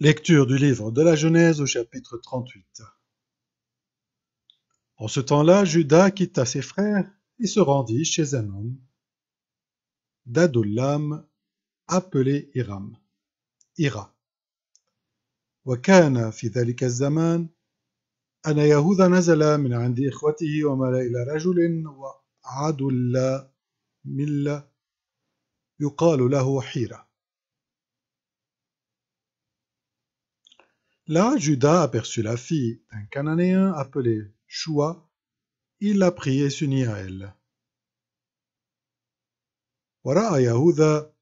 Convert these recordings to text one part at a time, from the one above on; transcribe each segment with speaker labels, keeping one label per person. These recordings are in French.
Speaker 1: Lecture du livre de la Genèse au chapitre 38. En ce temps-là, Judas quitta ses frères et se rendit chez un homme d'Adullam appelé Hiram, Ira. وكان في ذلك الزمان أن يهوذا نزل من عند إخوته ومال إلى رجل وعدل ملة يقال له حيرة Là, Judas aperçut la fille d'un Cananéen appelé Shua. Il la prit et s'unit à elle. ورأى يهوذا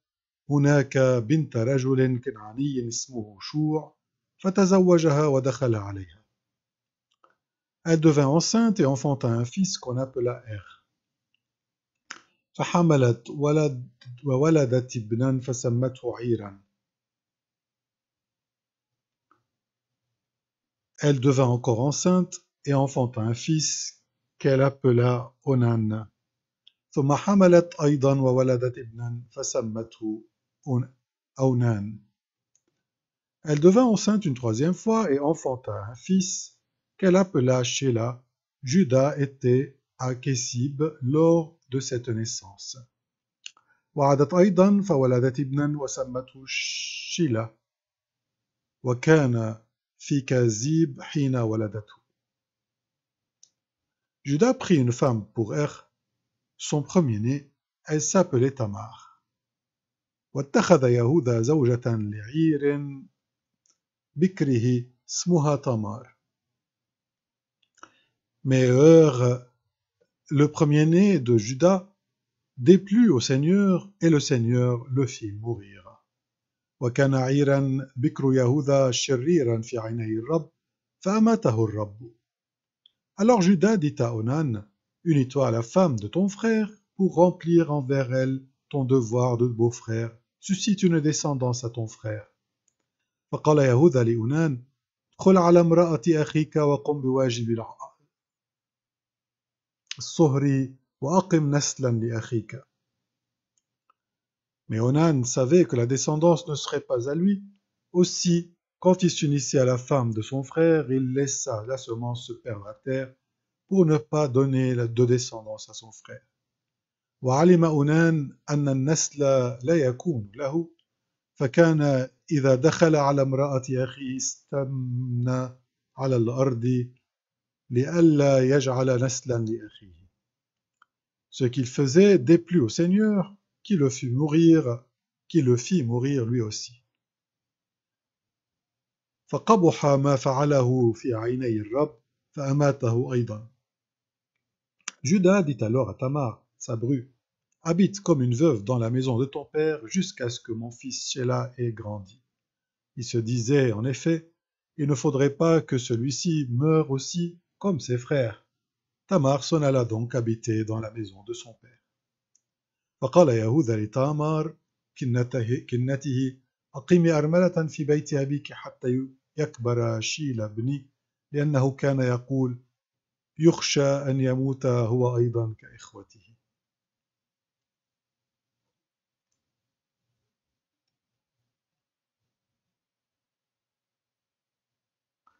Speaker 1: هناك بنت رجل كنعاني اسمه شوع فتزوجها ودخل عليها. Elle devint enceinte et enfanta un fils qu'on appela Er. فحملت ولد وولدت ابنا فسمته عيرا. Elle devint encore enceinte et enfanta un fils qu'elle appela Onan. ثم حملت أيضا وولدت ابنا فسمته أونان. Elle devint enceinte une troisième fois et enfanta un fils qu'elle appela Sheila. Judas était à Kessib lors de cette naissance. وعدت أيضا فولدت ابنا وسمته شيلا وكان Judas prit une femme pour Er, son premier-né, elle s'appelait Tamar. واتخذ يهوذا زوجة لعير بكره اسمها تمار. Mais Er, le premier-né de Judas, déplut au Seigneur et le Seigneur le fit mourir. وكان عيرا بكر يهوذا شريرا في عيني الرب فأماته الرب Alors Judas dit à Onan, unis-toi à la femme de ton frère pour remplir envers elle ton devoir de beau-frère, suscite une descendance à ton frère. فقال يهوذا لأونان ادخل على امرأة أخيك وقم بواجب الصهر وأقم نسلا لأخيك Mais Onan savait que la descendance ne serait pas à lui. Aussi, quand il s'unissait à la femme de son frère, il laissa la semence se perdre à terre pour ne pas donner de descendance à son frère. وعلم أونان أن النسل لا يكون له فكان إذا دخل على امرأة أخيه استمنى على الأرض لئلا يجعل نسلا لأخيه. Ce qu'il faisait déplut au Seigneur qui le fit mourir, qui le fit mourir lui aussi. فقبح ما فعله في عيني الرب فأماته أيضا. Judas dit alors à Tamar, sa bru, habite comme une veuve dans la maison de ton père jusqu'à ce que mon fils Sheila ait grandi. Il se disait, en effet, il ne faudrait pas que celui-ci meure aussi comme ses frères. Tamar s'en alla donc habiter dans la maison de son père. فقال يهوذا لتامار كنته, كنته أقيمي أرملة في بيت أبيك حتى يكبر شيل ابني لأنه كان يقول يخشى أن يموت هو أيضا كإخوته.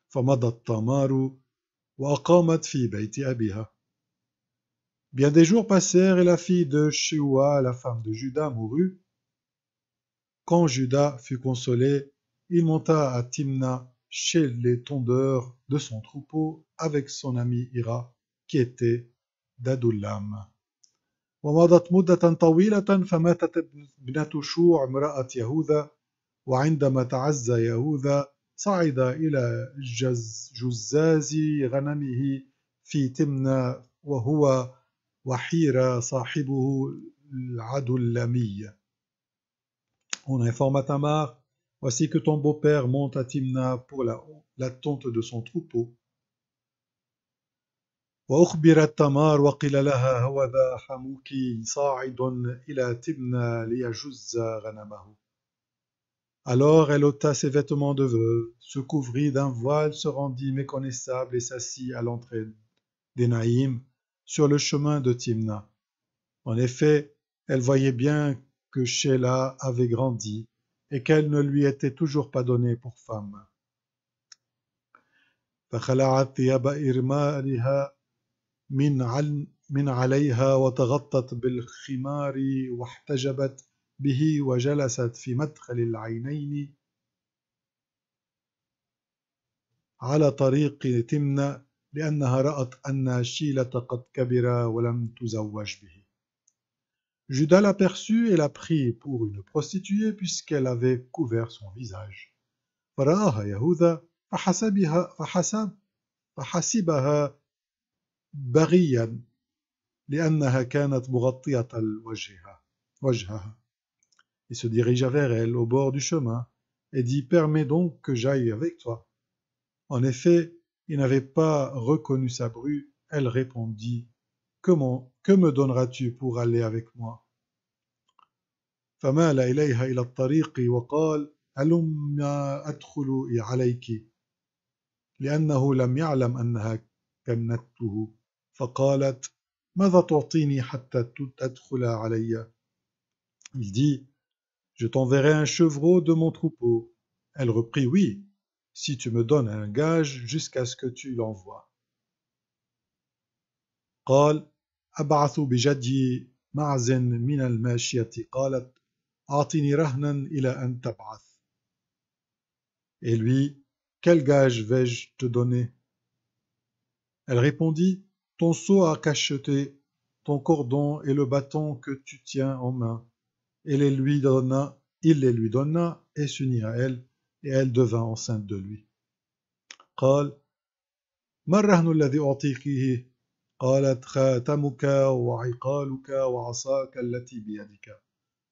Speaker 1: فمضت تامار وأقامت في بيت أبيها. Bien des jours passèrent et la fille de Shua, la femme de Judas, mourut. Quand Judas fut consolé, il monta à Timna chez les tondeurs de son troupeau avec son ami Ira, qui était d'Adullam. ومضت مدة طويلة فماتت ابنة شوع امرأة يهوذا وعندما تعزى يهوذا صعد إلى جزاز غنمه في تمنى وهو وحير صاحبه العدلمي On informa Tamar, voici que ton beau-père monte à Timna pour la, la tonte de son troupeau. وأخبرت تمار وقيل لها هوذا حموك صاعد إلى تمنا ليجز غنمه. Alors elle ôta ses vêtements de veuve, se couvrit d'un voile, se rendit méconnaissable et s'assit à l'entrée des Naïm, sur le chemin de Timna. En effet, elle voyait bien que Sheila avait grandi et qu'elle ne lui était toujours pas donnée pour femme. فخلعت ثياب إرمالها من عن من عليها وتغطت بالخمار واحتجبت به وجلست في مدخل العينين على طريق تمنى لأنها رأت أن شيلة قد كبر ولم تزوج به. Judas l'aperçut et la prit pour une prostituée puisqu'elle avait couvert son visage. فرآها يهوذا فحسبها فحسب فحسبها بغيا لأنها كانت مغطية وجهها وجهها. Il se dirigea vers elle au bord du chemin et dit Permets donc que j'aille avec toi. En effet, il n'avait pas reconnu sa bru. Elle répondit Comment Que me donneras-tu pour aller avec moi فمال إليها إلى الطريق وقال هلم أدخل عليك لأنه لم يعلم أنها كنته فقالت ماذا تعطيني حتى تدخل علي Il dit Je t'enverrai un chevreau de mon troupeau. Elle reprit Oui, si tu me donnes un gage jusqu'à ce que tu l'envoies. قال أبعث بجدي معز من الماشية قالت أعطني رهنا إلى أن تبعث Et lui, quel gage vais-je te donner Elle répondit, ton seau à cacheter, ton cordon et le bâton que tu tiens en main. Et les lui donna, il les lui donna et s'unit à elle et elle devint enceinte de lui. قال ما الرهن الذي أعطيكيه قالت خاتمك وعقالك وعصاك التي بيدك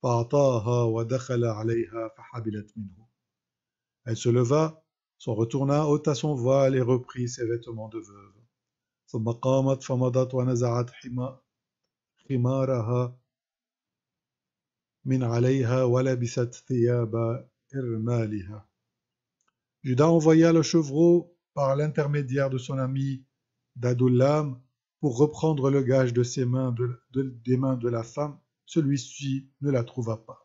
Speaker 1: فأعطاها ودخل عليها فحبلت منه Elle se leva, s'en retourna, ôta son voile et reprit ses vêtements de veuve. ثم قامت فمضت ونزعت خمارها من عليها ولبست ثياب إرمالها Judas envoya le chevreau par l'intermédiaire de son ami Dadullam pour reprendre le gage de ses mains de, de, des mains de la femme. Celui-ci ne la trouva pas.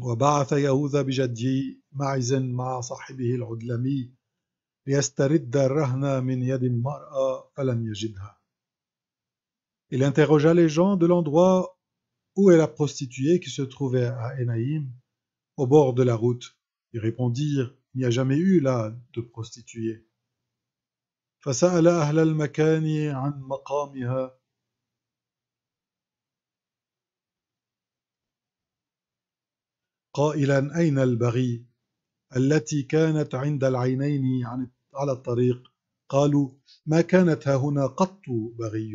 Speaker 1: وبعث يهوذا بجدي معز مع صاحبه العدلمي ليسترد الرهن من يد المرأة فلم يجدها. Il interrogea les gens de l'endroit où est la prostituée qui se trouvait à Enaïm, au bord de la route. Ils répondirent Il n'y a jamais eu là de prostituée. فسأل أهل المكان عن مقامها قائلا أين البغي التي كانت عند العينين على الطريق قالوا ما كانت هنا قط بغي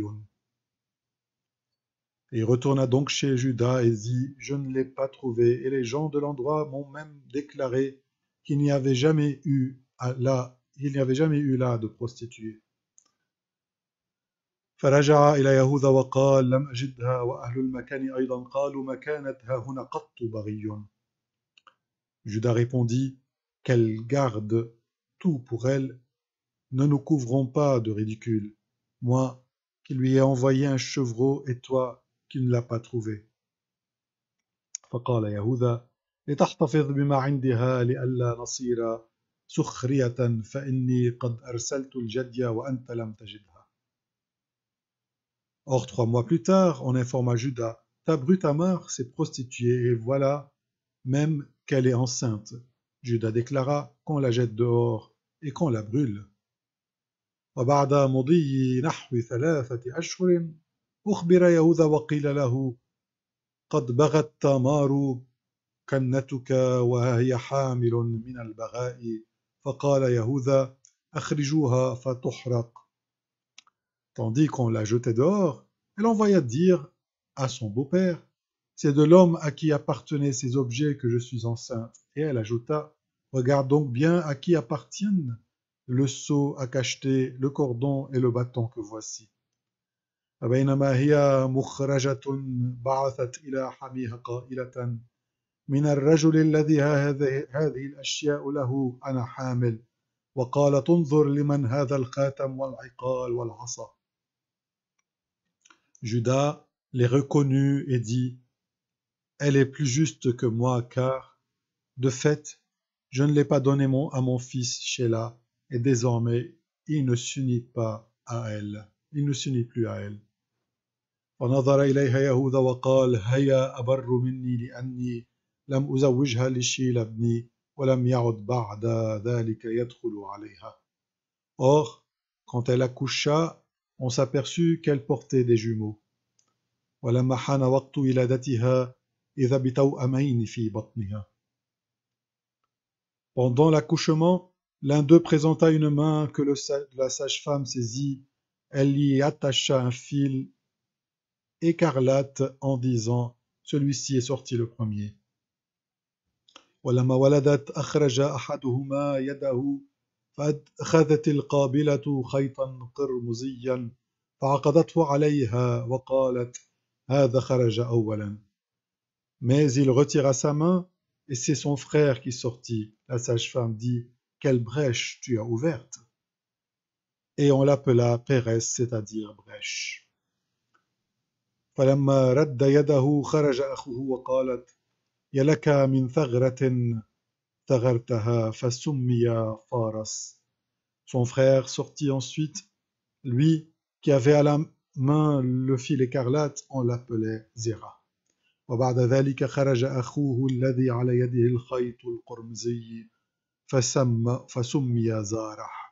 Speaker 1: Et il retourna donc chez Judas et dit Je ne l'ai pas trouvé. Et les gens de l'endroit m'ont même déclaré qu'il n'y avait jamais eu là, il n'y avait jamais eu là de prostituée. فرجع إلى يهوذا وقال لم أجدها وأهل المكان أيضا قالوا ما كانت ها هنا قط بغي Judas répondit Qu'elle garde tout pour elle, ne nous couvrons pas de ridicule. Moi, qui lui ai envoyé un chevreau, et toi, qui ne l'a pas trouvé. فقال يهوذا لتحتفظ بما عندها لئلا نصير سخرية فإني قد أرسلت الجدي وأنت لم تجدها. Or, trois mois plus tard, on informa Judas Ta brute mort s'est prostituée, et voilà même qu'elle est enceinte. Judas déclara qu'on la jette dehors et qu'on la brûle. وبعد مضي نحو ثلاثة أشهر أخبر يهوذا وقيل له قد بغت تامار كنتك وها هي حامل من البغاء فقال يهوذا أخرجوها فتحرق Tandis qu'on la jetait dehors, elle envoya dire à son beau-père C'est de l'homme à qui appartenaient ces objets que je suis enceinte. Et elle ajouta Regarde donc bien à qui appartiennent le seau à cacheter, le cordon et le bâton que voici. فبينما هي مخرجة بعثت إلى حميها قائلة من الرجل الذي هذه, الأشياء له أنا حامل وقال تنظر لمن هذا الخاتم والعقال والعصا Judas les reconnut et dit elle est plus juste que moi, car, de fait, je ne l'ai pas donné mon, à mon fils Sheila, et désormais il ne s'unit pas à elle, il ne s'unit plus à elle. فنظر إليها يهوذا وقال هيا أبر مني لأني لم أزوجها لشيل ابني ولم يعد بعد ذلك يدخل عليها. Or, quand elle accoucha, on s'aperçut qu'elle portait des jumeaux. ولما حان وقت ولادتها إذا بتوأمين في بطنها. Pendant l'accouchement, l'un d'eux présenta une main que le, la sage-femme saisit. Elle y attacha un fil écarlate en disant Celui-ci est sorti le premier. ولما ولدت أخرج أحدهما يده فأخذت القابلة خيطا قرمزيا فعقدته عليها وقالت هذا خرج أولا Mais il retira sa main et c'est son frère qui sortit. La sage-femme dit Quelle brèche tu as ouverte Et on l'appela Pérez, c'est-à-dire brèche. فلما رد يده خرج أخوه وقالت يا لك من ثغرة ثغرتها فسمي فارس. Son frère sortit ensuite, lui qui avait à la main le fil écarlate, on l'appelait Zéra. وبعد ذلك خرج أخوه الذي على يده الخيط القرمزي فسمى, فسمي زارح